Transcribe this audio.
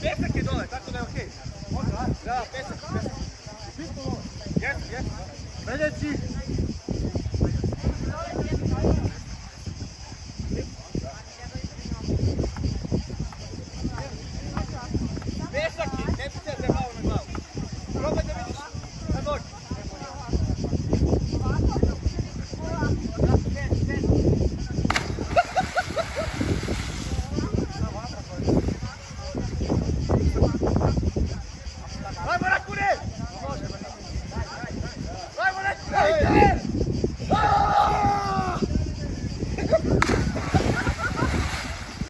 Pesak je dole, tako da je okej. Okay. Da, pesak, pesak. Jes, jes. Sljedeći.